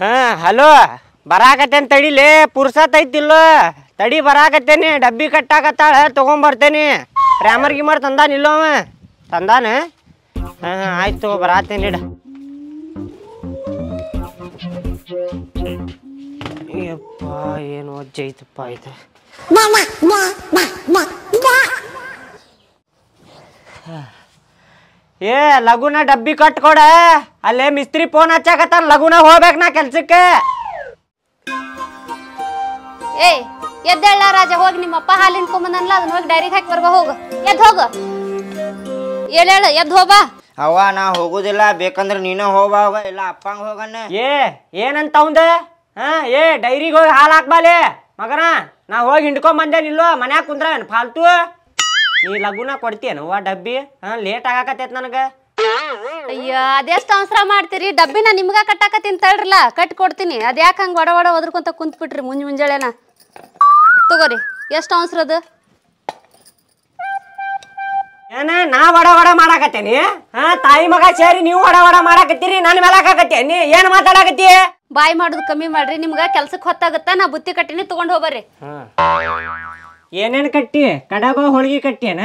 ಹಾ ಹಲೋ. ಬರಾಕತ್ತೇನ್ ತಡಿಲೇ ಪುರ್ಸತ್ ಐತಿಲ್ಲ. ತಡಿ ಬರಾಕತ್ತೇನಿ. ಡಬ್ಬಿ ಕಟ್ಟಾಕತ್ತಾಳ ತಗೊಂಬರ್ತೇನಿ. ರ್ಯಾಮರ್ ಗಿಮರ್ ತಂದಾನ ಇಲ್ಲೋ ಅವ. ತಂದಾನ? ಹಾ ಹಾ ಆಯ್ತು ತಗೋ ಬರಾತೇನಿ ಇಡ. ಯಪ್ಪ ಏನು ಒಜ್ಜೈತಪ್ಪ ಐತಪ್ಪ ಇದು. ಏ ಲಗುನ ಡಬ್ಬಿ ಕಟ್ಕೊಡ. ಅಲ್ಲೇ ಮಿಸ್ತ್ರಿ ಫೋನ್ ಹಚ್ಚಾಕತ್ತಾನ ಲಗುನ ಹೋಗ್ಬೇಕು ನಾ ಕೆಲ್ಸಕ್ಕೆ. ಏಯ್ ಎದ್ದೇಳ ರಾಜ ಹೋಗಿ ನಿಮ್ಮಪ್ಪ ಹಾಲು ಹಿಂಡ್ಕೊಂಬಂದನ್ಲ ಅದನ್ನ ಹೋಗಿ ಡೈರಿಗೆ ಹಾಕಿ ಬರ್ಬ ಹೋಗು. ಎದ್ದು ಹೋಗು. ಹೇಳ ಎದ್ದು ಹೋಬಾ ಅವ್ವ ನಾ ಹೋಗುದಿಲ್ಲ ಬೇಕಂದ್ರೆ ನೀನ ಹೋಗ ಇಲ್ಲ ಅಪ್ಪಂಗ ಹೋಗಣ್ಣ. ಏ ಏನಂತ ಅವಂದ? ಹಾ ಏ ಡೈರಿಗೆ ಹೋಗಿ ಹಾಲು ಹಾಕ್ಬಾಲೆ. ಮಗನ ನಾ ಹೋಗಿ ಹಿಂಡ್ಕೊಂಡ್ ಬಂದೇನಿಲ್ಲೋ ಮನ್ಯಾಗ ಕುಂದ್ರ ಫಾಲ್ತು? ನೀ ಲಗುನ ಕೊಡ್ತೀಯನು ವಾ ಡಬ್ಬಿ? ಹಾ ಲೇಟ್ ಆಗಾಕತ್ತೈತ್ ನನಗೆ. ಅಯ್ಯ ಅದೆಷ್ಟು ಅವಸರ ಮಾಡ್ತೀರಿ? ಡಬ್ಬಿನ ನಿಮ್ಗ ಕಟ್ಟಾಕತ್ತೀನಿ ತಳ್ರಲ್ಲ ಕಟ್ ಕೊಡ್ತೀನಿ. ಅದ್ಯಾಕೆ ಹಂಗೆ ಒಡ ಒಡ ಒದ್ರಕೊಂತ ಕುಂತ್ ಬಿಟ್ರಿ ಮುಂಜ್ ಮುಂಜಾಳೆನ? ತಗೋರಿ ಎಷ್ಟು ಅವಸರ ಅದು ಏನ ನಾ ಒಡ ಒಡ ಮಾಡಾಕತ್ತೇನಿ? ಹಾ ತಾಯಿ ಮಗ ಸೇರಿ ನೀವು ಒಡ ಒಡ ಮಾಡಾಕತ್ತೀರಿ ನನ್ನ ಮೇಲೆ ನೀ ಏನ್ ಮಾತಾಡಕತ್ತಿ? ಬಾಯಿ ಮಾಡೋದು ಕಮ್ಮಿ ಮಾಡ್ರಿ ನಿಮ್ಗ ಕೆಲ್ಸಕ್ಕೆ ಹೊತ್ತಾಗತ್ತ ನಾ ಬುತ್ತಿ ಕಟ್ಟಿನಿ ತಗೊಂಡ್ ಹೋಗ್ಬರ್ರಿ. ಏನೇನ್ ಕಟ್ಟಿ? ಕಡಬ ಹೋಳಿಗೆ ಕಟ್ಟಿಯನ?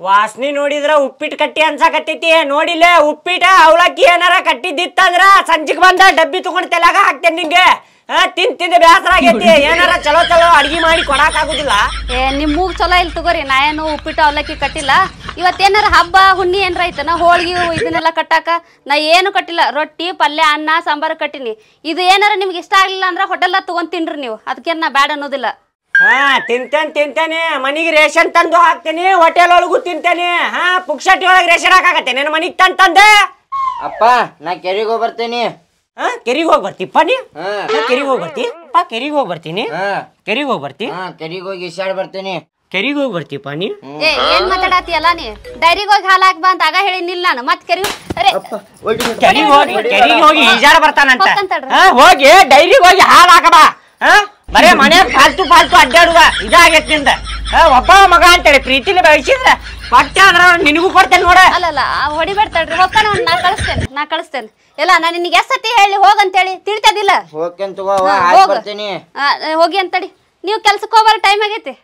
ವಾಸನಿ ನೋಡಿದ್ರ ಉಪ್ಪಿಟ್ಟು ಕಟ್ಟಿ ಅನ್ಸಾಕತ್ತೈತಿ. ನೋಡಿಲ್ಲ ಉಪ್ಪಿಟ ಅವಲಕ್ಕಿ ಏನಾರ ಕಟ್ಟಿದ್ದಿತ್ತಂದ್ರ ಸಂಜಿಗ್ ಬಂದ ಡಬ್ಬಿ ತಗೊಂಡ್ ತೆಲಾಗ ಹಾಕ್ತೇನೆ ನಿಂಗೆ. ತಿಂದ್ ತಿಂದ ಬೇಸರ ಆಗೈತಿ. ಏನಾರ ಚಲೋ ಚಲೋ ಅಡ್ಗಿ ಮಾಡಿ ಕೊಡಾಕ ಆಗುದಿಲ್ಲ. ಏ ನಿಮ್ ಮೂಗ್ ಚಲೋ ಇಲ್ಲ ತಗೋರಿ. ನಾ ಏನು ಉಪ್ಪಿಟ್ಟು ಅವಲಕ್ಕಿ ಕಟ್ಟಿಲ್ಲ. ಇವತ್ತೇನಾರ ಹಬ್ಬ ಹುಣ್ಣಿ ಏನಾರ ಐತನ ಹೋಳಿಗೆ ಇದನ್ನೆಲ್ಲ ಕಟ್ಟಾಕ. ನಾ ಏನು ಕಟ್ಟಿಲ್ಲ. ರೊಟ್ಟಿ ಪಲ್ಯ ಅನ್ನ ಸಾಂಬಾರು ಕಟ್ಟಿನಿ. ಇದು ಏನಾರ ನಿಮ್ಗೆ ಇಷ್ಟ ಆಗ್ಲಿಲ್ಲ ಅಂದ್ರೆ ಹೋಟೆಲ್ ತಗೊಂಡ್ ತಿನ್ರಿ ನೀವು. ಅದಕ್ಕೆ ನಾ ಬ್ಯಾಡ ಅನ್ನೋದಿಲ್ಲ. ಹಾ ತಿಂತೇನ್ ತಿಂತೇನೆ. ಮನಿಗೆ ರೇಷನ್ ತಂದು ಹಾಕ್ತೇನೆ. ಹೋಟೆಲ್ ಒಳಗೂ ತಿಂತೇನೆ. ಹಾ ಪುಕ್ಷಟಿ ಒಳಗೆ ರೇಷನ್ ಹಾಕಾಕತ್ತೆ ನನ್ನ ಮನಿಗೆ ತಂತಂದೆ ತಂದೆ. ಅಪ್ಪ ನಾ ಕೆರೆಗೆ ಹೋಗಿ ಬರ್ತೀನಿ. ಹಾ ಕೆರಿಗೆ ಹೋಗಿ ಬರ್ತೀಪ್ಪ ನೀ? ಹಾ. ಕೆರಿಗೆ ಹೋಗಿ ಬರ್ತಿ? ಕೆರಿಗ್ ಕೆರಿಗೆ ಹೋಗಿ ಬರ್ತೀನಿ. ಹಾ. ಕೆರಿಗೆ ಹೋಗಿ ಬರ್ತಿ? ಹಾ ಕೆರೆಗೆ ಹೋಗಿ ಇಶಾಡ್ ಬರ್ತೀನಿ. ಕೆರಿಗೆ ಹೋಗಿ ಬರ್ತೀಪ್ಪ ನೀ? ಏ ಏನ್ ಮಾತಾಡತಿಯಲ್ಲ ನೀ? ಡೈರಿಗೆ ಹೋಗಿ ಹಾಲು ಹಾಕ್ ಬಾ ಅಂತ ಆಗ ಹೇಳಿನಿಲ್ಲ ನಾನು. ಮತ್ ಕೆರಿ ಕೆರಿಗ್ ಹೋಗಿ ಕೆರಿಗ್ ಹೋಗಿ ಈಜಾರ್ ಬರ್ತಾನಂತ. ಹೋಗಿ ಡೈರಿಗೆ ಹೋಗಿ ಹಾಲು ಹಾಕಬಾ. ಹಾ ಬರೇ ಮನೆ ಫಾಲ್ತು ಫಾಲ್ತು ಅಡ್ಡಾಡುವ ಇದಾಗೈತಿ ನಿಂದ. ಒಬ್ಬ ಮಗ ಅಂತೇಳಿ ಪ್ರೀತಿಲಿ ಬೆಳೆಸಿದ್ರ ಪಟ್ಟ ಅಂದ್ರ ನಿನಗೂ ಕೊಡ್ತೇನೆ ನೋಡ. ಅಲ್ಲಲ್ಲ ಹೊಡಿಬೇಡ್ತಾಳ್ರಿ ಒಪ್ಪ ನಾ ಕಳಿಸ್ತೇನೆ ನಾ ಕಳಿಸ್ತೇನೆ. ಇಲ್ಲ ನಾನು ನಿನಗೆ ಎಷ್ಟು ಸತಿ ಹೇಳಿ ಹೋಗಂತೇಳಿ ತಿಳಿತದಿಲ್ಲ? ಹೋಗ್ತೇನೆ ತಗೋ ಅವ್ವ, ಹಾ, ಆಯ್ತ್ ಹೋಗು. ಬರ್ತೀನಿ. ಆ, ಹೋಗಿ ಅಂತಡಿ. ನೀವು ಕೆಲ್ಸಕ್ಕೆ ಹೋಗ್ಬಾರ ಟೈಮ್ ಆಗೈತಿ.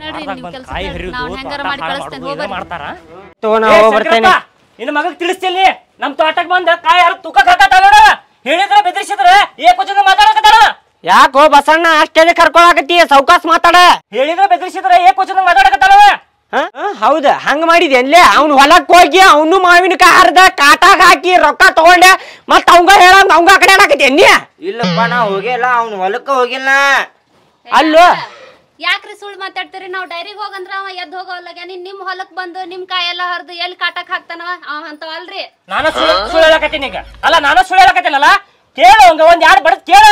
ನೋಡ್ರಿ, ನೀವ್ ಕೆಲ್ಸಕ್ಕೆ ಹೋಗ್ರಿ. ನಾವ್ ಹೆಂಗಾರ ಮಾಡಿ ಕಳಿಸ್ತೇನೆ, ಹೋಗ್ಬರ್ರಿ. ತಗೋ ನಾ ಹೋಗಿ ಬರ್ತೇನೆ. ನಿನ್ನ ಮಗಗ್ ತಿಳಿಸ್ತೀನಿ ನಮ್ ತೋಟಕ್ ಬಂದ ಕಾಯಿ ಯಾರು ತೂಕ ನೋಡ. ಹೇಳಿದ್ರ ಬೆದರಿಸಿದ್ರ ಏಕೋಚನ ಮಾತಾಡಕತ್ತಾರ ಯಾಕೋ ಬಸಣ್ಣ ಅಷ್ಟೇ ಕರ್ಕೊಳಕತ್ತಿ? ಸೌಕಾಸ್ ಮಾತಾಡ. ಹೇಳಿದ್ರ ಬೆದರಿಸಿದ್ರ ಏ ಮಾತಾಡಕತ್ತಾರವ ಹ? ಹ, ಹೌದ ಹಂಗ ಮಾಡಿದ್ಯನ್ಲೇ ಅವ್ನ ಹೊಲಕ್ ಹೋಗಿ ಅವನು ಮಾವಿನಕಾಯಿ ಹರಿದ ಕಾಟಾಗ ಹಾಕಿ ರೊಕ್ಕ ತಗೊಂಡೆ ಮತ್ತ ಅವಂಗ ಹೇಳಂಗ ಅವಂಗ ಆ ಕಡೆ ಹಾಕತಿ ನೀ ಇಲ್ಲಪ್ಪ ನಾ ಹೋಗಿಲ್ಲ ಅವ್ನ ಹೊಲಕ್ಕ ಹೋಗಿಲ್ಲ. ಅಲ್ಲೋ? ಯಾಕ್ರಿ ಸುಳ್ಳು ಮಾತಾಡ್ತೀರಿ? ನಾವು ಡೈರಿಗೆ ಹೋಗಂದ್ರ ಅವ ಎದ್ದು ಹೋಗೋಲ್ಲ ನೀನ್ ನಿಮ್ ಹೊಲಕ್ ಬಂದು ನಿಮ್ ಕಾಯೆಲ್ಲ ಹರಿದು ಎಲ್ಲಿ ಕಾಟಕ್ ಹಾಕ್ತಾನವ? ಅವ ಅಂತವಲ್ರಿ ನಾನು ಸುಳ್ಳು ಸುಳ್ಳು ಹೇಳಕತ್ತೀನಿ ಈಗ. ಅಲ್ಲ ನಾನು ಸುಳ್ಳು ಹೇಳಕತ್ತೀನಲ್ಲ? ಕೇಳವಂಗ ಒಂದ್ ಯಾರು ಬಡದ್ ಕೇಳ.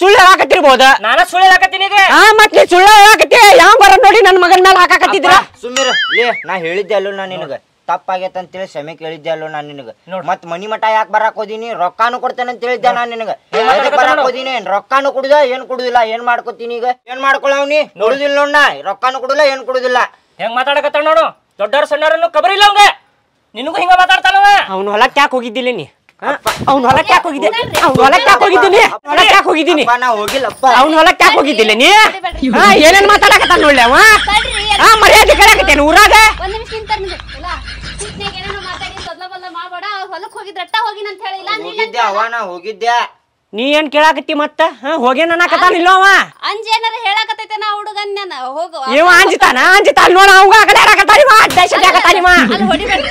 ಸುಳ್ಳು ಹೇಳಾಕತ್ತಿರ್ಬೋದ. ನಾನು ಸುಳ್ಳು ಹೇಳಕತ್ತೀನಿ ಹಾ ಮತ್ ನೀ ಸುಳ್ಳು ಹೇಳಾಕತ್ತಿ. ಯಾವ ಬರ ನೋಡಿ ನನ್ ಮಗನ ಮೇಲೆ ಹಾಕಾಕತ್ತಿದ್ರ ಸುಮ್ಮಿರ ಲೇ ನಾ ಹೇಳಿದ್ದೆ ಅಲ್ಲೋ ನಾ ನಿನಗ. ತಪ್ಪಾಗೈತೆ ಅಂತೇಳಿ ಕ್ಷಮೆ ಕೇಳಿದ್ದೆ ಅಲ್ಲ ನಾ ನಿನಗ. ಮತ್ ಮನಿ ಮಠ ಯಾಕೆ ಬರಾಕ್ ಹೋದಿನಿ? ರೊಕ್ಕಾನು ಕೊಡ್ತೇನೆ ಅಂತ ಹೇಳಿದ್ದೆ ನಾ ನಿನಗ. ಬರಾಕ್ ಹೋದಿನಿ? ರೊಕ್ಕಾನು ಕುಡುದ? ಏನ್ ಕುಡುದಿಲ್ಲ? ಏನ್ ಮಾಡ್ಕೋತೀನಿ ಈಗ? ಏನ್ ಮಾಡ್ಕೊಳವ್ನಿ? ನೋಡುದಿಲ್ಲ ನೋಡ್ ನಾ. ರೊಕ್ಕಾನು ಕುಡುದಿಲ್ಲ ಏನ್ ಕುಡುದಿಲ್ಲ. ಹೆಂಗ್ ಮಾತಾಡಕತ್ತ ನೋಡು. ದೊಡ್ಡವ್ರ ಸಣ್ಣವ್ರನ್ನು ಕಬರಿ ಇಲ್ಲ ಅವಂಗ. ನಿನಗೂ ಹಿಂಗ ಮಾತಾಡ್ತಾನವ. ಅವನು ಹೊಲಕ್ ಯಾಕೆ ಹೋಗಿದ್ದಿಲ್ಲ ನೀ? ಅವ್ನ ಹೊಲಕ್ ಯಾಕೆ ಹೋಗಿದ್ದೆ? ಅವ್ನ ಹೊಲಕ್ ಯಾಕೆ ಹೋಗಿದ್ದೀನಿ? ಹೊಲಕ್ ಯಾಕೆ ಹೋಗಿದ್ದೀನಿ? ಅವ್ನ ಹೊಲಕ್ ಯಾಕೆ ಹೋಗಿದ್ದಿಲ್ಲ ನೀ? ಹಾ ಏನೇನ್ ಮಾತಾಡಕತ್ತ ನೋಡ್ಲಿ ಅವ? ಹಾ ಮರ್ಯಾದೆ ಕೇಳಕತ್ತೇನೆ ಊರಾಗ? ಒಂದ್ ನಿಮಿಷ ನಿಂತಾರ ಇಲ್ಲ ಹೊಲಕ್ ಹೋಗಿನ ಅಂತ ಹೇಳಿಲ್ಲ ಹೋಗಿದ್ದೆ ಅವ? ನಾ ಹೋಗಿದ್ದೆ. ನೀ ಏನ್ ಕೇಳಾಕತ್ತಿ ಮತ್ತ? ಹಾ ಹೋಗೇನ ಅನ್ನಕತ್ತಾನಿಲ್ಲ ಅವ? ಅಂಜ್ ಏನಾರ ಹೇಳಕತ್ತೈತೆ ನಾ ಹುಡುಗನ್ ನಾನು ಹೋಗು ಇವ ಅಂಜಿತಾನ ಅಂಜಿತಾನ ನೋಡ ಅವಂಗ ಆ ಕಡೆ ಇವ ಇವ ಅಲ್ಲಿ ಹೊಡಿಬೇಡ್ರಿ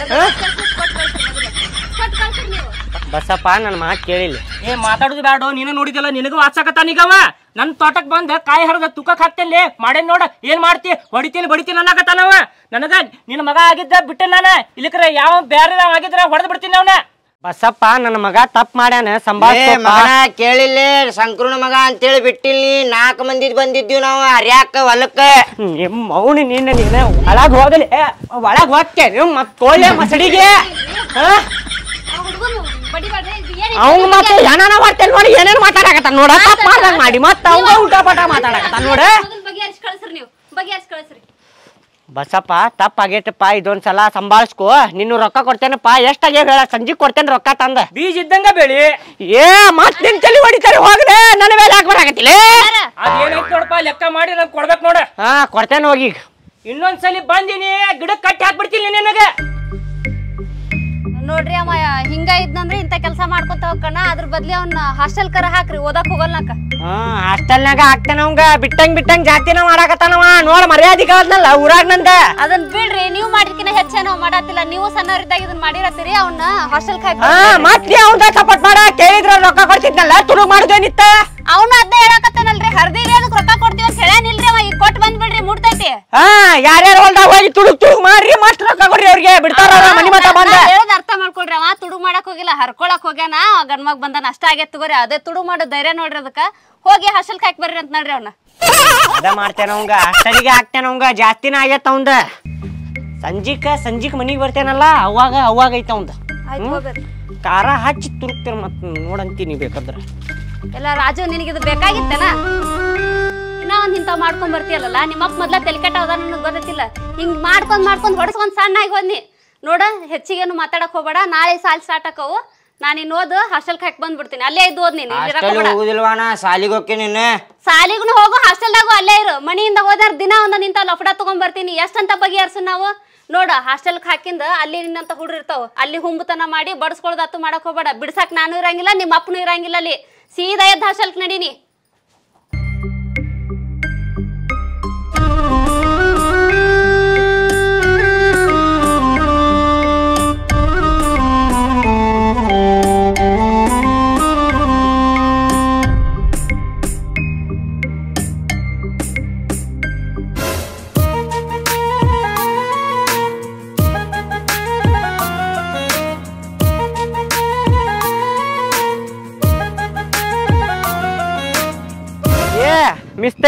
ಕೊಟ್ಟು ಕಳ್ಸ್ರಿ ನೀವು ಬಸಪ್ಪ ನನ್ನ ಮಾತು ಕೇಳಿಲ್ಲ. ಏ ಮಾತಾಡುದು ಬ್ಯಾಡೋ ನೀನು ನೋಡಿದಲ್ಲ ನಿನಗೂ ವಾಚಕತ್ತಾನೀಗವ ನನ್ನ ತೋಟಕ್ ಬಂದ ಕಾಯಿ ಹರಿದ ತುಕಕ್ ಹಾಕ್ತೇನೆ ಮಾಡೇನ್ ನೋಡ ಏನ್ ಮಾಡ್ತಿ? ಹೊಡಿತೀನಿ ಬಡಿತೀನಿ ಅನ್ನಕತ್ತಾನವ. ನನಗ ನಿನ್ನ ಮಗ ಆಗಿದ್ದ ಬಿಟ್ಟೆ ನಾನು. ಇಲ್ಲಿಕ್ರ ಯಾವ ಬೇರೆ ಆಗಿದ್ರ ಹೊಡೆದ್ ಬಿಡ್ತೀನಿ ಅವನ. ಬಸಪ್ಪ ನನ್ನ ಮಗ ತಪ್ಪು ಮಾಡ್ಯಾನ ಮಗನ ಕೇಳಿಲ್ಲ ಸಂಕ್ರಣ ಮಗ ಅಂತೇಳಿ ಬಿಟ್ಟಿಲ್ಲಿ. ನಾಲ್ಕು ಮಂದಿ ಬಂದಿದ್ದೀವಿ ನಾವು ಹರ್ಯಾಕ ಹೊಲಕ್ಕ. ಮೌನಿ ನಿನ್ನ ನೀನ ಒಳಗ್ ಹೋಗಲಿ. ಒಳಗ್ ಹೋಗ್ತೇನೆ ಮತ್ತೆ ತೋಳೆ ಮಸಡಿಗೆ. ಆ ಅವಂಗ ಮತ್ತೆ ಏನಾನ ಮಾಡ್ತೇನೆ ನೋಡಿ ಏನೇನು ಮಾತಾಡಕತ್ತಾನ ನೋಡ. ತಪ್ಪು ಮಾಡ್ದಂಗ ಮಾಡಿ. ಮತ್ತೆ ಅವಂಗ ಊಟ ಪಟ ಮಾತಾಡಕತ್ತಾನ ನೋಡ. ಬಸಪ್ಪ ತಪ್ಪಾಗೈತಪ್ಪ ಇದೊಂದ್ ಸಲ ಸಂಭಾಳಿಸ್ಕೋ. ನಿನ್ನ ರೊಕ್ಕ ಕೊಡ್ತೇನಪ್ಪ. ಎಷ್ಟಾಗ್ಯಾವ ಹೇಳ? ಸಂಜೆ ಕೊಡ್ತೇನೆ ರೊಕ್ಕ ತಂದ. ಬೀಜ ಇದ್ದಂಗ ಬೆಳಿ. ಏ ಮತ್ ನಿನ್ ತಲೆ ಹೊಡಿತಾರೆ ಹೋಗದೆ ನನ್ನ ಮೇಲೆ ಯಾಕೆ ಬರಾಕತ್ತಿಲ್ಲ ಅದೇನೈತ್ ನೋಡಪ್ಪ ಲೆಕ್ಕ ಮಾಡಿ ನಂಗೆ ಕೊಡ್ಬೇಕು ನೋಡ. ಹಾ ಕೊಡ್ತೇನೆ ಹೋಗಿ. ಇನ್ನೊಂದ್ಸಲಿ ಬಂದಿನಿ ಗಿಡಕ್ಕೆ ಕಟ್ಟಿ ಹಾಕ್ಬಿಡ್ತೀನಿ ನಿನಗೆ. ನೋಡ್ರಿ ಅವ ಹಿಂಗ ಇದ್ನಂದ್ರೆ ಇಂತ ಕೆಲಸ ಮಾಡ್ಕೊತ ಹೋಗಣ ಅದ್ರ ಬದ್ಲಿ ಅವ್ನ ಹಾಸ್ಟೆಲ್ ಕರ ಹಾಕ್ರಿ ಓದಕ್ ಹೋಗಲ್ನಕ. ಹಾ ಹಾಸ್ಟೆಲ್ನಾಗ ಹಾಕ್ತೇನೆ ಅವಂಗ. ಬಿಟ್ಟಂಗ್ ಬಿಟ್ಟಂಗ್ ಜಾತಿನ ಮಾಡಾಕತ್ತಾನವ ನೋಡ ಮರ್ಯಾದೆ ಕಾಲ್ದಲ್ಲ ಊರಾಗ ನಂದ. ಅದನ್ ಬಿಡ್ರಿ ನೀವ್ ಮಾಡಿದ್ಕಿನ ಹೆಚ್ಚೇನೋ ಮಾಡತ್ತಿಲ್ಲ ನೀವು ಸಣ್ಣವರಿದ್ದಾಗ ಇದನ್ನ ಮಾಡಿರತ್ತೀರಿ ಅವ್ನ ಹಾಸ್ಟೆಲ್ ಹಾಕಿ ಮತ್ತೆ ಅವ್ನ ಸಪೋರ್ಟ್ ಮಾಡ. ಕೇಳಿದ್ರ ರೊಕ್ಕ ಕೊಡ್ತಿದ್ನಲ್ಲ ತುಳು ಮಾಡುದೇನಿತ್ತ? ಅವ್ನ ಅದ್ನ ಹೇಳಕತ್ತಾನಲ್ರಿ ಹಾ ಯಾರ್ಯಾರ ಹೊಲ್ದಾಗ ಹೋಗಿ ತುಡುಕ್ ತುಡುಕ್ ಮಾಡ್ರಿ ಮಸ್ತ್ ರೊಕ್ಕ ಕೊಡ್ರಿ ಅವ್ರಿಗೆ. ಬಿಡ್ತಾರ ಅವ್ರ ಮನಿ ಮಠ ಬಂದ. ಹೇಳೋದ್ ಅರ್ಥ ಮಾಡ್ಕೊಳ್ರಿ ಅವ ತುಡು ಮಾಡಕ್ ಹೋಗಿಲ್ಲ ಹರ್ಕೊಳಕ್ ಹೋಗ್ಯಾನ ಗಂಡ್ಮಗ್ ಬಂದ ನಷ್ಟ ಆಗೈತ್ ತಗೋರಿ. ಅದೇ ತುಡು ಮಾಡೋ ಧೈರ್ಯ ನೋಡ್ರಿ ಅದಕ್ಕ. ಹೋಗಿ ಹಸಲ್ ಹಾಕಿ ಬರ್ರಿ ಅಂತ ನೋಡ್ರಿ ಅವ್ನ. ಅದ ಮಾಡ್ತೇನ ಅವಂಗ ಅಷ್ಟರಿಗೆ ಹಾಕ್ತೇನ ಅವಂಗ. ಜಾಸ್ತಿನ ಆಗೈತ ಅವಂದ. ಸಂಜಿಕ ಸಂಜಿಕ್ ಮನಿಗ್ ಬರ್ತೇನಲ್ಲ ಅವಾಗ ಅವಾಗ ಐತ ಅವಂದ. ಖಾರ ಹಚ್ಚಿ ತುರುಕ್ತೇನೆ ಮತ್ ನೋಡಂತೀನಿ ಬೇಕಂದ್ರ. ಎಲ್ಲ ರಾಜು ನಿನಗಿದು ಬೇಕಾಗಿತ್ತೇನ? ಇನ್ನ ಒಂದ್ ಇಂಥವ್ ಮಾಡ್ಕೊಂಡ್ ಬರ್ತೀಯಲ್ಲ ನಿಮ್ಮಪ್ಪ ಮೊದ್ಲ ತೆಲಿಕಟ್ಟ ಅದ ನನಗೆ ಗೊತ್ತಿಲ್ಲ. ಹಿಂಗ್ ಮಾಡ್ಕೊಂಡ್ ಮಾಡ್ಕೊಂಡ್ ಹೊಡ್ಸ್ಕೊಂಡ್ ಸಣ್ಣ ಆಗಿ ಬಂದಿ ನೋಡ ಹೆಚ್ಚಿಗೇನು ಮಾತಾಡಕ್ ಹೋಗ್ಬೇಡ. ನಾಳೆ ಸಾಲ್ ಸ್ಟಾರ್ಟ್ ಆಕವು. ನಾನು ಇನ್ನು ಓದು ಹಾಸ್ಟೆಲ್ ಹಾಕಿ ಬಂದ್ಬಿಡ್ತೀನಿ ಅಲ್ಲೇ ಇದ್ದು ಓದ್ ನೀನು. ಹೋಗುದಿಲ್ವಾಣ ಸಾಲಿಗೆ ಹೋಗಿ ನಿನ್ನ? ಸಾಲಿಗೂ ಹೋಗು ಹಾಸ್ಟೆಲ್ದಾಗು ಅಲ್ಲೇ ಇರು. ಮನಿಯಿಂದ ಹೋದಾರ ದಿನ ಒಂದ್ ನಿಂತ ಲಫಡ ತಗೊಂಡ್ ಬರ್ತೀನಿ. ಎಷ್ಟಂತ ಬಗೆಹರ್ಸು ನಾವು? ನೋಡ ಹಾಸ್ಟೆಲ್ ಹಾಕಿಂದ ಅಲ್ಲಿ ನಿನ್ನಂತ ಹುಡ್ರು ಇರ್ತಾವ. ಅಲ್ಲಿ ಹುಂಬತನ ಮಾಡಿ ಬಡ್ಸ್ಕೊಳ್ದತ್ತು ಮಾಡಕ್ ಹೋಗ್ಬೇಡ. ಬಿಡ್ಸಕ್ ನಾನು ಇರಂಗಿಲ್ಲ ನಿಮ್ಮ ಅಪ್ಪನು ಇರಂಗಿಲ್ಲ ಅಲ್ಲಿ. ಸೀದಾ ಎದ್ದು ಹಾಸ್ಟೆಲ್ ನಡೀನಿ.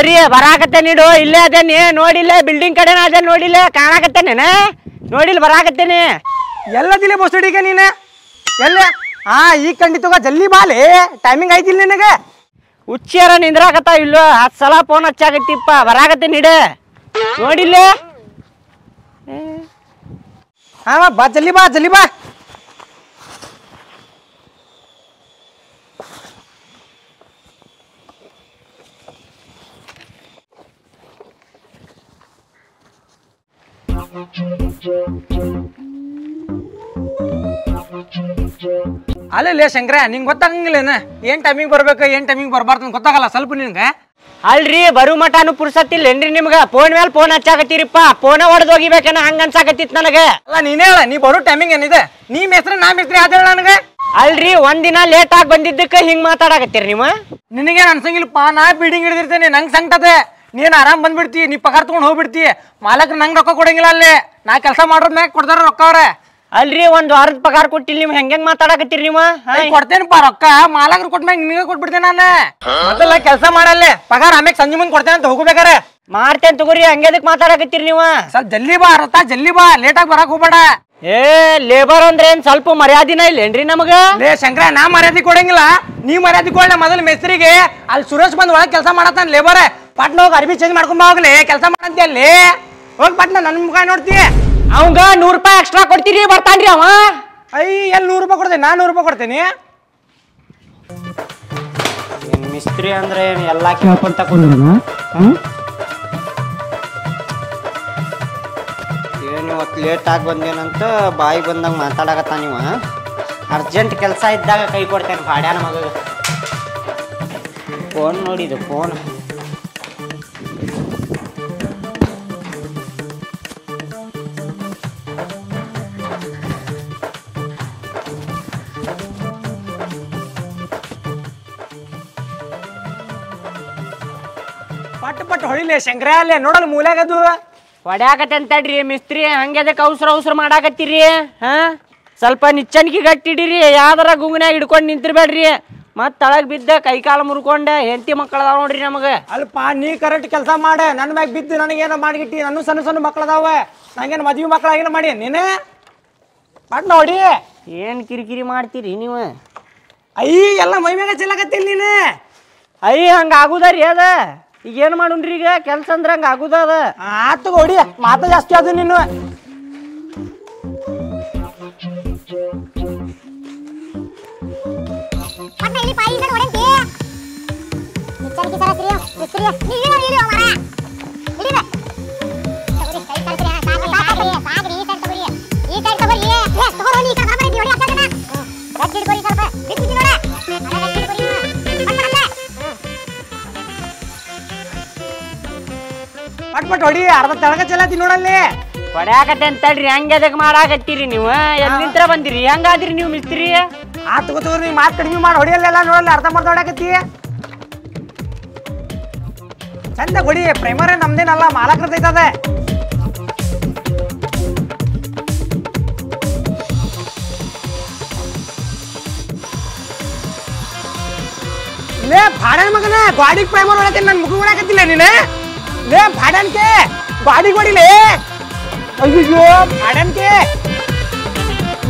ಮಿಸ್ತರಿ ಬರಾಕತ್ತೆ ನೀಡು ಇಲ್ಲೇ ಅದೇನಿ ನೋಡಿಲ್ಲ ಬಿಲ್ಡಿಂಗ್ ಕಡೆನ ಅದೇ ನೋಡಿಲ್ಲ ಕಾಣಕತ್ತೇನೆ ನೋಡಿಲ್ಲ ಬರಾಕತ್ತೇನಿ ಎಲ್ಲದಿಲ್ಲ ಬೊಸಡಿಗೆ ನೀನು? ಎಲ್ಲ? ಹಾ ಈಗ ಖಂಡಿತವಾಗ ಜಲ್ದಿ ಬಾಲಿ ಟೈಮಿಂಗ್ ಆಯ್ತಿಲ್ಲ ನಿನಗೆ? ಹುಚ್ಚಿಯಾರ ನಿಂದ್ರಾಕತ್ತ ಇಲ್ಲೋ ಹತ್ತು ಸಲ ಫೋನ್ ಹಚ್ಚಾಗತ್ತಿಪ್ಪ ಬರಾಕತ್ತೆ ನೀಡ. ನೋಡಿಲ್ಲ? ಹಾ ಬಾ ಜಲ್ಲಿ ಬಾ ಜಲ್ಲಿ ಬಾ. ಅಲ್ಲೇ ಶಂಕರ ನಿಂಗೆ ಗೊತ್ತಾಗಂಗಿಲ್ಲೇನ ಏನ್ ಟೈಮಿಂಗ್ ಬರ್ಬೇಕು ಏನ್ ಟೈಮಿಂಗ್ ಬರ್ಬಾರ್ದು ಗೊತ್ತಾಗಲ್ಲ ಸ್ವಲ್ಪ ನಿನ್ಗೆ. ಅಲ್ರಿ ಬರು ಮಟಾನು ಪುರ್ಸತ್ತಿಲ್ಲೇನ್ರಿ ನಿಮ್ಗೆ? ಫೋನ್ ಮೇಲೆ ಫೋನ್ ಹಚ್ಚಾಕತ್ತೀರಿಪ್ಪ. ಫೋನ ಹೊಡೆದು ಹೋಗಿಬೇಕೇನ ಹಂಗ ಅನ್ಸಾಕತ್ತಿತ್ ನನಗೆ. ಅಲ್ಲ ನೀನೇ ಹೇಳ ನೀ ಬರೋ ಟೈಮಿಂಗ್ ಏನಿದೆ? ನೀ ಮೆಸ್ರಿ ನಾ ಮೆಸ್ರಿ ಅದ ಹೇಳ ನನಗೆ. ಅಲ್ರಿ ಒಂದಿನ ಲೇಟ್ ಆಗಿ ಬಂದಿದ್ದಕ್ಕೆ ಹಿಂಗ್ ಮಾತಾಡಕತ್ತೀರಿ ನೀವು? ನಿನಗೇನು ಅನ್ಸಂಗಿಲ್ಲಪ್ಪ ನಾ ಬಿಲ್ಡಿಂಗ್ ಹಿಡಿದಿರ್ತೇನೆ ನಂಗೆ ಸಂಕಟದೆ ನೀನು ಆರಾಮ್ ಬಂದ್ಬಿಡ್ತಿ ನೀ ಪಗಾರ ತಗೊಂಡು ಹೋಗ್ಬಿಡ್ತಿ. ಮಾಲಕ್ರು ನಂಗೆ ರೊಕ್ಕ ಕೊಡಂಗಿಲ್ಲ ಅಲ್ಲಿ. ನಾ ಕೆಲಸ ಮಾಡೋದ್ ಮ್ಯಾಗ ಕೊಡ್ತಾರ ರೊಕ್ಕ ಅವ್ರೆ. ಅಲ್ರಿ ಒಂದ್ ವಾರದ ಪಗಾರ ಕೊಟ್ಟಿಲ್ಲ ನೀವು ಹೆಂಗ್ ಮಾತಾಡಕತ್ತೀರಿ ನೀವು? ಕೊಡ್ತೇನಪ್ಪ ರೊಕ್ಕ. ಮಾಲಕ್ರು ಕೊಟ್ಮ್ಯಾಗ ನಿಮಗೆ ಕೊಟ್ಬಿಡ್ತೇನೆ ನಾನು. ಮೊದಲ ಕೆಲಸ ಮಾಡಲ್ಲ. ಪಗಾರ ಆಮೇಲೆ ಸಂಜೆ ಮುಂದೆ ಕೊಡ್ತೇನೆ ಅಂತ ಹೋಗ್ಬೇಕಾರೆ. ಮಾಡ್ತೇನೆ ತಗೋರಿ ಹಂಗೆದಕ್ ಮಾತಾಡಕತ್ತೀರಿ ನೀವು? ಸ್ವಲ್ಪ ಜಲ್ದಿ ಬಾ ರಥ ಜಲ್ದಿ ಬಾ. ಲೇಟಾಗಿ ಬರಕ್ ಹೋಗ್ಬೇಡ. ಏ ಲೇಬರ್ ಅಂದ್ರೆ ಏನ್ ಸ್ವಲ್ಪ ಮರ್ಯಾದಿನ ಇಲ್ಲೇನ್ರಿ ನಮಗ? ಲೇ ಶಂಕರ ನಾ ಮರ್ಯಾದೆ ಕೊಡಂಗಿಲ್ಲ. ನೀ ಮರ್ಯಾದೆ ಕೊಡ್ಲ ಮೊದಲ ಮೇಸ್ತ್ರಿಗೆ. ಅಲ್ಲಿ ಸುರೇಶ್ ಬಂದ್ ಒಳಗೆ ಕೆಲಸ ಮಾಡತ್ತಾನ ಲೇಬರ್ ಪಟ್ನ ಹೋಗಿ ಅರ್ಬಿ ಚೇಂಜ್ ಮಾಡ್ಕೊಂಡ್ ಹೋಗ್ಲಿ ಕೆಲಸ ಮಾಡಂತೆ ಅಲ್ಲಿ. ಹೋಗಿ ಪಟ್ನ ನನ್ನ ಮುಖ ನೋಡ್ತಿ. ಅವಂಗ ನೂರು ರೂಪಾಯಿ ಎಕ್ಸ್ಟ್ರಾ ಕೊಡ್ತೀರಿ ಬರ್ತಾನ್ರಿ ಅವ. ಐ ಎಲ್ಲಿ ನೂರು ರೂಪಾಯಿ ಕೊಡ್ತೇನೆ? ನಾನು ನೂರು ರೂಪಾಯಿ ಕೊಡ್ತೇನೆ. ಮಿಸ್ತ್ರಿ ಅಂದ್ರೆ ಏನು ಎಲ್ಲಾ ಕೇಳ್ಕೊಂತ ಏನು ಇವತ್ತು ಲೇಟ್ ಆಗಿ ಬಂದೇನಂತ ಬಾಯಿ ಬಂದಂಗೆ ಮಾತಾಡಕತ್ತ ನೀವು ಅರ್ಜೆಂಟ್ ಕೆಲಸ ಇದ್ದಾಗ ಕೈ ಕೊಡ್ತೇನೆ ಭಾಡ್ಯಾನ ಮಗ ಫೋನ್ ನೋಡಿದು ಫೋನ್ ಪಟ್ ಹೊಳಿಲೆ ಶಂಕರ ಅಲ್ಲೇ ನೋಡಲ್ ಮೂಲಾಗದು ಹೊಡ್ಯಾಕತ್ತಂತಡ್ರಿ ಮಿಸ್ತ್ರಿ ಹಂಗದಕ್ಕೆ ಅವಸರ ಅವಸರ ಮಾಡಾಕತ್ತೀರಿ? ಹಾ? ಸ್ವಲ್ಪ ನಿಚ್ಚಣಿಕೆ ಗಟ್ಟಿಡಿರಿ ಯಾವ್ದಾರ ಗುಂಗನ್ಯಾಗ ಹಿಡ್ಕೊಂಡು ನಿಂತಿರ್ಬೇಡ್ರಿ. ಮತ್ ತಳಗ್ ಬಿದ್ದ ಕೈ ಕಾಲು ಮುರ್ಕೊಂಡ ಹೆಂಡತಿ ಮಕ್ಕಳದಾವ ನೋಡ್ರಿ ನಮಗೆ. ಅಲ್ಪ ನೀ ಕರೆಕ್ಟ್ ಕೆಲಸ ಮಾಡ. ನನ್ನ ಮ್ಯಾಗ ಬಿದ್ದು ನನಗೇನೋ ಮಾಡಿಗಿಟ್ಟಿ ನನ್ನ ಸಣ್ಣ ಸಣ್ಣ ಮಕ್ಕಳದಾವೆ. ನಂಗೇನು ಮದ್ವಿ ಮಕ್ಳಾಗೇನೋ ಮಾಡಿ ನೀನೇ? ಪಟ್ ನೋಡಿ. ಏನ್ ಕಿರಿಕಿರಿ ಮಾಡ್ತೀರಿ ನೀವು? ಅಯ್ಯ ಎಲ್ಲ ಮೈ ಮ್ಯಾಗ ಚೆಲ್ಲಕತ್ತಿಲ್ಲ ನೀನು. ಅಯ್ಯ ಹಂಗ ಆಗುದಾರಿ ಅದ. ಈಗ ಏನ್ ಮಾಡುಣ್ರಿ ಈಗ? ಕೆಲ್ಸ ಅಂದ್ರೆ ಹಂಗ ಆಗುದ ಅದ? ಆತು ಹೊಡಿ. ಮಾತು ಜಾಸ್ತಿ ಅದು ನೀನು ಇಲ್ಲಿ ಪಾಯಿ ಸರ್ ಹೊಡೆಂತಿ ಮಿಚ್ಚರ್ಕಿ ಸರ ಸಿರಿಯ ಸಿರಿಯ ನೀನು ಇಳಿಯೋ ಹೊಡಿ ಅರ್ಧ ತಳಗ ಚಲತಿ ನೋಡಲ್ಲಿ. ಹೊಡ್ಯಾಕತ್ತೆ ಅಂತಳ್ರಿ ಹೆಂಗ್ ಎದಕ್ ಮಾಡಾಕತ್ತೀರಿ ನೀವು ಎಲ್ಲಿಂತ್ರ ಬಂದಿರಿ? ಹೆಂಗಾದ್ರಿ ನೀವು ಮಿಸ್ತ್ರಿ? ಆ ತಗೋ ನೀವು ಮಾತು ಕಡಿಮೆ ಮಾಡಿ ಹೊಡಿಯಲ್ಲೆಲ್ಲ ನೋಡಲ್ಲ ಅರ್ಧ ಮಾಡ್ದ ಹೊಡ್ಯಾಕತ್ತಿ. ಚಂದ ಹೊಡಿ ಪ್ರೈಮರೇ ನಮ್ದೇನಲ್ಲ ಮಾಲಕರ್ತೈತದೆ ಇಲ್ಲೇ ಭಾಡ್ಯಾನ ಮಗನ ಗಾಡಿಗೆ ಪ್ರೈಮರ್ ಹೊಡತೀನಿ ನನ್ನ ಮುಖ ಹೊಡಕತ್ತಿಲ್ಲ ನೀನೆ? ಲೇ ಭಾಡ್ಯಾನ್ಕೆ ಗಾಡಿಗೆ ಹೊಡಿಲೇ ಅಯ್ಯೋ ಭಾಡ್ಯಾನ್ಕೆ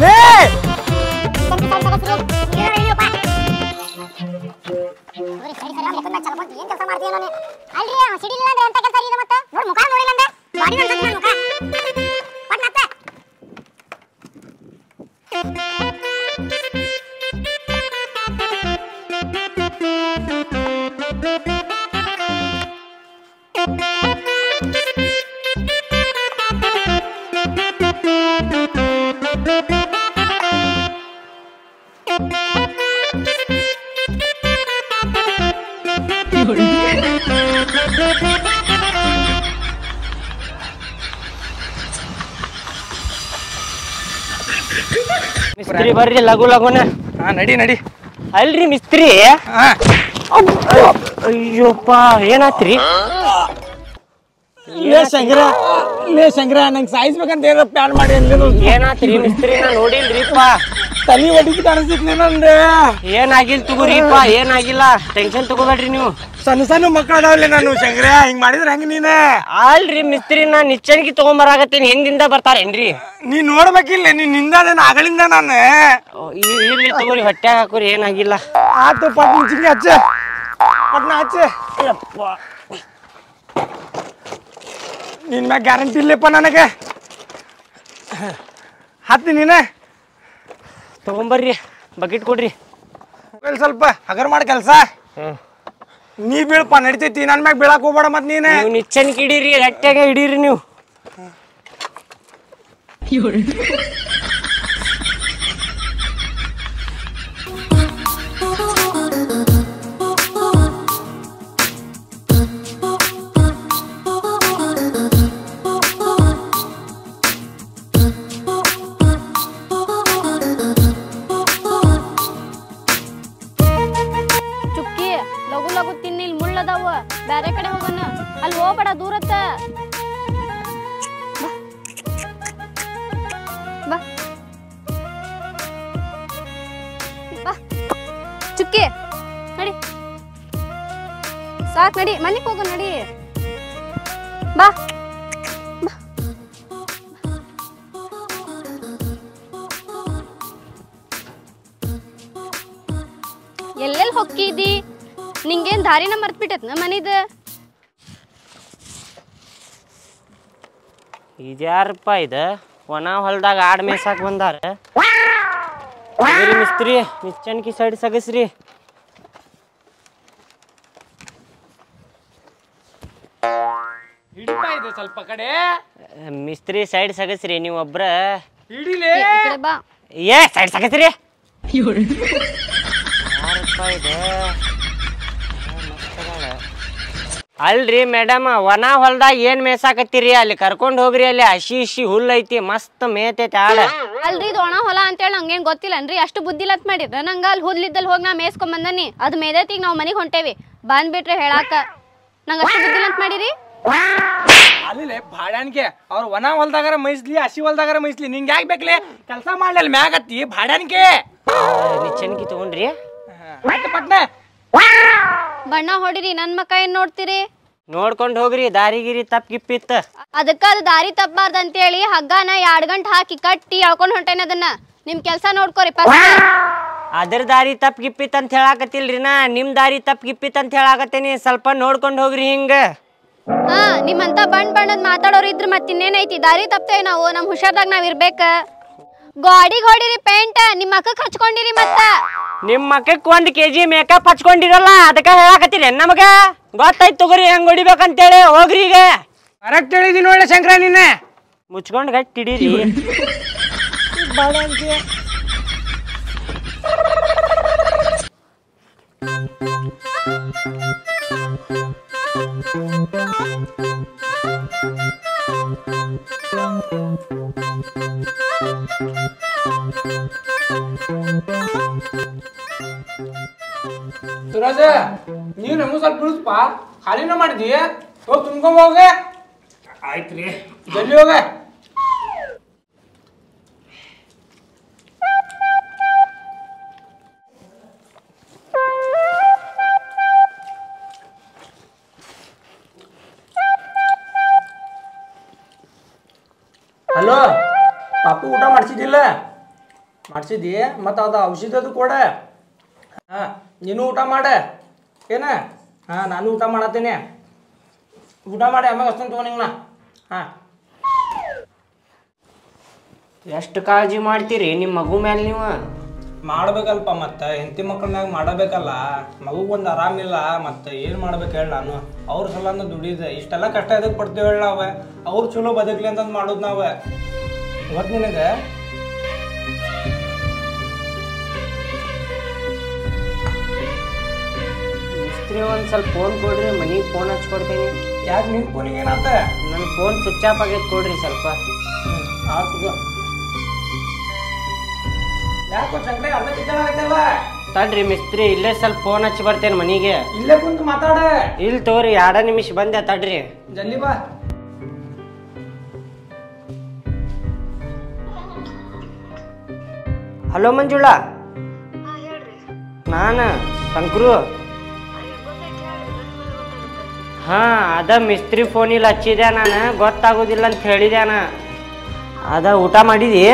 ಲೇ ಸಂತಿ ಸೈಡ್ ತಗಸ್ರಿ ಇಳಿಯೋ ಇಳಿಯೋ ಪಾ ತಗೋರಿ ಸೈಡ್ ಸರಿ ಲೆಕ್ಕದ ಚಲ ಬಂತು ಏನ್ ಕೆಲಸ ಮಾಡ್ತೀಯ ನಾನು ಅಲ್ರಿ ಅವ ಸಿಡಿಲಿಲ್ಲ ಅಂದ್ರೆ ಎಂತ ಕೆಲಸ ಇದೆ ಮತ್ತೆ ನೋಡ್ ಮುಖ ನೋಡಿಲ್ಲ ಅಂದ್ರೆ ಬಾಡಿ ಅನ್ಸತ್ತೆ ನನ್ನ ಮುಖ ಪಟ್ ಮತ್ತೆ ಮಿಸ್ತ್ರಿ ಬರ್ರಿ ಲಘು ಲಘುನ ಹಾ ನಡಿ ನಡಿ. ಅಲ್ರಿ ಮಿಸ್ತ್ರಿ? ಹಾ. ಅಯ್ಯೋಪ್ಪ ಏನಾತ್ರಿ? ಲೇ ಶಂಕರ ಲೇ ಶಂಕರ ನಂಗೆ ಸಾಯಿಸ್ಬೇಕಂತ ಏನೋ ಪ್ಲಾನ್ ಮಾಡಿ ಅಂದಿರು ಏನಾತ್ರಿ ಮಿಸ್ತ್ರಿ ನಾ ನೋಡಿಲ್ರಿಪ್ಪ? ತಲಿ ಹೊಡಿತು ಕಾಣಿಸ್ತಿತ್ತು ನೀನಂದ್ರೆ ಏನಾಗಿಲ್ ತಗೋರಿಪ್ಪ ಏನಾಗಿಲ್ಲ. ಟೆನ್ಷನ್ ತಗೋಬೇಡ್ರಿ ನೀವು. ಸಣ್ಣ ಸಣ್ಣ ಮಕ್ಕಳು ಅದಾವಲ್ಲ ನಾನು ಶಂಕರ. ಹಿಂಗ್ ಮಾಡಿದ್ರೆ ಹೆಂಗ ನೀನೆ? ಅಲ್ರಿ ಮಿಸ್ತ್ರಿನ ನಿಚ್ಚಣಿಗೆ ತಗೊಂಬರಾಕತ್ತೀನಿ ಹಿಂದಿಂದ ಬರ್ತಾರೇನ್ರಿ ನೀ ನೋಡ್ಬೇಕಿಲ್ಲ ನೀನ್ನಿಂದ ಅಗಳಿಂದ ನಾನು? ಇರ್ಲಿ ತಗೋರಿ ಹೊಟ್ಟೆ ಹಾಕೋರಿ ಏನಾಗಿಲ್ಲ. ಆತು ಪಟ್ನ ಚಿಂಗಿ ಹಚ್ಚ. ಪಟ್ನ ಹಚ್ಚ. ನಿನ್ ಮ್ಯಾಗ ಗ್ಯಾರಂಟಿ ಇಲ್ಲಪ್ಪ ನನಗೆ. ಹತ್ತಿ ನೀನೆ. ತಗೊಂಬರ್ರಿ ಬಕೆಟ್ ಕೊಡ್ರಿ. ಸ್ವಲ್ಪ ಹಗರ್ ಮಾಡಿ ಕೆಲಸ. ನೀ ಬೀಳಪ್ಪ ನಡಿತೈತಿ ನನ್ನ ಮ್ಯಾಗ ಬೀಳಕ್ ಹೋಗ್ಬೇಡ ಮತ್ ನೀನು. ನೀವು ನಿಚ್ಚಣಿಗೆ ಹಿಡೀರಿ ಗಟ್ಟಿಯಾಗ ಹಿಡೀರಿ ನೀವು. ಲಗು ಲಗು ಇಲ್ಲಿ ಮುಳ್ಳದಾವ. ಬ್ಯಾರೆ ಕಡೆ ಹೋಗೋಣ. ಅಲ್ಲಿ ಹೋಗ್ಬೇಡ ದೂರತ್ತ. ಚುಕ್ಕಿ, ನಡಿ. ಸಾಕ್, ನಡಿ. ಮನೆಗೆ ಹೋಗು, ನಡಿ. ಬಾ. ಬಾ. ಎಲ್ಲೆಲ್ಲಿ ಹೊಕ್ಕಿದಿ? ನಿಂಗೇನ್ ದಾರಿನ ಮರ್ತ್ಬಿಟ್ಟೈತ್ನ ಮನಿದ? ಇದ್ಯಾರಪ್ಪ ಇದು? ಒಣ ಹೊಲ್ದಾಗ ಆಡ್ ಮೇಸಾಕ್ ಬಂದಾರ. ಮಿಸ್ತ್ರಿ ನಿಚ್ಚಣಿಗೆ ಸೈಡ್ ಸಗಸ್ರಿ. ಹಿಡಿತಾ ಇದೆ ಸ್ವಲ್ಪ ಕಡೆ. ಮಿಸ್ತ್ರಿ ಸೈಡ್ ಸಗಸ್ರಿ ನೀವು ಒಬ್ರ ಹಿಡಿಲೇ. ಈ ಕಡೆ ಬಾ. ಏ ಸೈಡ್ ಸಗಸ್ರಿ. ಯಾರಪ್ಪ ಇದು? ಅಲ್ರಿ ಮೇಡಮ್ ಒಣ ಹೊಲ್ದಾಗ ಏನ್ ಮೇಸಾಕತ್ತೀರಿ? ಅಲ್ಲಿ ಕರ್ಕೊಂಡ್ ಹೋಗ್ರಿ ಅಲ್ಲಿ ಹಸಿ ಹಸಿ ಹುಲ್ ಐತಿ ಮಸ್ತ್ ಮೇತೈತಿ ಆಳ. ಅಲ್ರಿ ಇದು ಒಣ ಹೊಲ ಅಂತೇಳಿ ನಂಗೇನ್ ಗೊತ್ತಿಲ್ಲನ್ರಿ. ಅಷ್ಟು ಬುದ್ಧಿಲತ್ ಮಾಡಿದ್ರ ನಂಗ ಅಲ್ಲಿ ಹುಲ್ಲಿದ್ದಲ್ಲಿ ಹೋಗಿ ನಾ ಮೇಸ್ಕೊಂಡ್ ಬಂದನಿ. ಅದ್ ಮೇದೈತಿ ನಾವ್ ಮನಿಗ್ ಹೊಂಟೇವಿ. ಬಂದ್ಬಿಟ್ರೆ ಹೇಳಾಕ. ನಂಗ ಅಷ್ಟು ಬುದ್ಧಿಲಂತ ಮಾಡಿರಿ? ಅಲ್ಲಿ ಭಾಡ್ಯಾನ್ಕೆ ಅವ್ರು ಒಣ ಹೊಲ್ದಾಗಾರ ಮೈಸ್ಲಿ ಹಸಿ ಹೊಲ್ದಾಗಾರ ಮೈಸ್ಲಿ ನಿಂಗೆ ಯಾಕೆ ಬೇಕಲೆ? ಕೆಲಸ ಮಾಡ್ಲಿ ಮ್ಯಾಗತ್ತಿ ಭಾಡ್ಯಾನ್ಕೆ ಚೆನ್ನಾಗಿ ತಗೊಂಡ್ರಿ. ಆಯ್ತು ಪಟ್ನೆ. ಬಣ್ಣ ಹೊಡಿರಿ ನನ್ ಮಕ್ಕ ಏನ್ ನೋಡ್ತೀರಿ? ನೋಡ್ಕೊಂಡ್ ಹೋಗ್ರಿ ದಾರಿಗಿರಿ ತಪ್ಪ ಗಿಪ್ಪಿತ್ತ. ಅದಕ್ಕ ಅದು ದಾರಿ ತಪ್ಪಬಾರ್ದು ಅಂತೇಳಿ ಹಗ್ಗನ ಎರಡ್ ಗಂಟೆ ಹಾಕಿ ಕಟ್ಟಿ ಎಳ್ಕೊಂಡ್ ಹೊಂಟೇನ ಅದನ್ನ. ನಿಮ್ ಕೆಲ್ಸ ನೋಡ್ಕೋರಿ ಅದ್ರ ದಾರಿ ತಪ್ಪ ಗಿಪ್ಪಿತ್ ಅಂತ ಹೇಳಾಕತಿಲ್ರಿ ನಾ ನಿಮ್ ದಾರಿ ತಪ್ಪ ಗಿಪ್ಪಿತ್ ಅಂತ ಹೇಳಾಕತ್ತೇನಿ ಸ್ವಲ್ಪ ನೋಡ್ಕೊಂಡು ಹೋಗ್ರಿ ಹಿಂಗ. ಹಾ ನಿಮ್ಮಂತ ಬಣ್ಣ ಬಣ್ಣದ ಮಾತಾಡೋರು ಇದ್ರ ಮತ್ ಇನ್ನೇನೈತಿ? ದಾರಿ ತಪ್ತೇವೆ ನಾವು ನಮ್ ಹುಷಾರ್ದಾಗ ನಾವ್ ಇರ್ಬೇಕ. ಗಾಡಿಗೆ ಹೊಡಿರಿ ಪೇಂಟ್ ನಿಮ್ಮ ಅಕ್ಕಕ್ ಹಚ್ಕೊಂಡಿರಿ ಮತ್ತ. ನಿಮ್ ಒಂದು ಒಂದ್ ಕೆಜಿ ಮೇಕಪ್ ಹಚ್ಕೊಂಡಿರಲ್ಲ ಅದಕ್ಕೆ ಹೇಳಾಕತ್ತೀರಿ ನಮಗೆ? ಗೊತ್ತಾಯ್ತು ತೊಗರಿ ಹೆಂಗ್ ಹೊಡಿಬೇಕಂತೇಳಿ. ಹೋಗ್ರಿ ಈಗ. ಕರೆಕ್ಟ್ ಹೇಳಿದೀನಿ ಒಳ್ಳೆ ಶಂಕರ ನಿನ್ನೆ. ಮುಚ್ಕೊಂಡು ಗಟ್ಟಿ ಹಿಡೀರಿ. ಸುರಾಜ ನೀವ್ ನಮಗ್ ಸ್ವಲ್ಪ ಬಿಡಿಸ್ಪ ಖಾಲಿನ ಮಾಡಿದಿ ಹೋಗಿ ತುಂಬ್ಕೊಂಡ್ ಹೋಗ ಆಯ್ತ್ರಿ ಜಲ್ದಿ ಹೋಗ ಹಲೋ, ಪಾಪು ಊಟ ಮಾಡಿಸಿದ್ದಿಲ್ಲ? ಮಾಡಿಸಿದ್ದಿ? ಮತ್ತು ಅದು ಔಷಧಿ ಅದು ಕೊಡ. ಹಾಂ, ನೀನು ಊಟ ಮಾಡ. ಏನ? ಹಾಂ, ನಾನು ಊಟ ಮಾಡತ್ತೀನಿ. ಊಟ ಮಾಡಿ ಆಮ್ಯಾಗ ಅಷ್ಟೊಂದು ತೊಗೊಂಡಿಂಗ ಹಾಂ. ಎಷ್ಟು ಕಾಳಜಿ ಮಾಡ್ತೀರಿ? ನಿಮ್ಮ ಮಗು ಮೇಲೆ ನೀವು? ಮಾಡ್ಬೇಕಲ್ಪ ಮತ್ತೆ ಹೆಂಡತಿ ಮಕ್ಕಳ ಮ್ಯಾಗ ಮಾಡಬೇಕಲ್ಲ ಮಗುಗೆ ಒಂದು ಆರಾಮಿಲ್ಲ ಮತ್ತೆ ಏನು ಮಾಡ್ಬೇಕು ಹೇಳಿ ನಾನು. ಅವ್ರ ಸಲಂದ ದುಡಿದೆ ಇಷ್ಟೆಲ್ಲ ಕಷ್ಟ ಎದಕ್ಕೆ ಪಡ್ತೀವಿ ಹೇಳಿ ನಾವೆ. ಅವ್ರು ಚಲೋ ಬದುಕಲಿ ಅಂತಂದು ಮಾಡೋದು ನಾವ. ಇವತ್ತು ನಿನಗೆ ಮಿಸ್ತ್ರಿ ಒಂದ್ ಸ್ವಲ್ಪ ಫೋನ್ ಕೊಡ್ರಿ ಮನಿಗೆ ಫೋನ್ ಹಚ್ಕೊಡ್ತೀನಿ. ಯಾಕೆ ನಿಮ್ ಫೋನಿಗೆ ಏನಾತ? ನನ್ನ ಫೋನ್ ಸ್ವಿಚ್ ಆಫ್ ಆಗೈತೆ ಕೊಡ್ರಿ ಸ್ವಲ್ಪ. ಆತು ಯಾಕೋ ಶಂಕರ ಅರ್ಧ ಕಿಚನ್ ಆಗೈತಲ್ಲ ತಡ್ರಿ ಮಿಸ್ತ್ರಿ ಇಲ್ಲೇ ಸ್ವಲ್ಪ ಫೋನ್ ಹಚ್ಚಿ ಬರ್ತೇನೆ ಮನಿಗೆ. ಇಲ್ಲೇ ಕುಂತು ಮಾತಾಡ. ಇಲ್ಲಿ ತೋರಿ ಎರಡ ನಿಮಿಷ ಬಂದೆ ತಡ್ರಿ. ಜಲ್ದಿ ಬಾ. ಹಲೋ ಮಂಜುಳಾ. ನಾನ ಶಂಕ್ರು. ಹಾ ಅದ ಮಿಸ್ತ್ರಿ ಫೋನಿಲ್ಲ ಹಚ್ಚಿದೆ ನಾನು? ಗೊತ್ತಾಗೋದಿಲ್ಲ ಅಂತ ಹೇಳಿದೆ ನಾನು ಅದ ಊಟ ಮಾಡಿದಿ?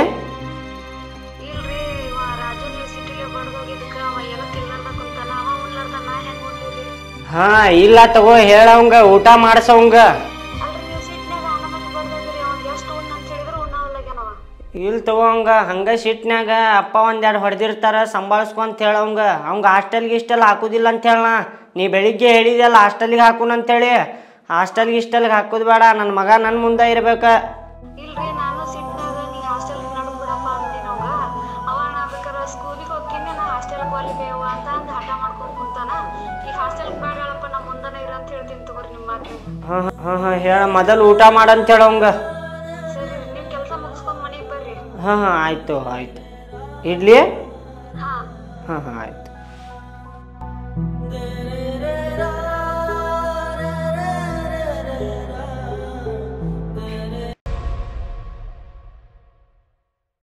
ಹಾ, ಇಲ್ಲ ತಗೋ, ಹೇಳವಂಗ, ಊಟ ಮಾಡ್ಸವಂಗ. ಅಂತ ಇಲ್ಲಿ ತಗೋಂಗ ಹಂಗ ಸಿಟ್ನ್ಯಾಗ ಅಪ್ಪ ಒಂದೆರಡು ಹೊಡೆದಿರ್ತಾರ, ಸಂಭಾಳಿಸ್ಕೊಂತ ಹೇಳವಂಗ. ಅವಂಗ ಹಾಸ್ಟೆಲ್ ಇಷ್ಟೆಲ್ಲ ಹಾಕುದಿಲ್ಲ ಅಂತ ಹೇಳ ನೀ. ಬೆಳಿಗ್ಗೆ ಹೇಳಿದೆಲ್ಲ ಹಾಸ್ಟೆಲ್ಗೆ ಹಾಕುನ್ ಅಂತೇಳಿ ಹಾಸ್ಟೆಲ್ಗೆ ಇಷ್ಟೆಲ್ಗೆ ಹಾಕೋದು ಬೇಡ ನನ್ನ ಮಗ ನನ್ನ ಮುಂದೆ ಇರ್ಬೇಕ. ಹಾಂ ಹಾಂ ಹೇಳ ಮೊದಲು ಊಟ ಮಾಡಂತ ಹೇಳವಂಗ ಹಾ ಹಾ ಆಯ್ತು ಆಯ್ತು. ಇಡ್ಲಿ? ಹಾ. ಹಾಂ ಹಾಂ ಆಯ್ತು.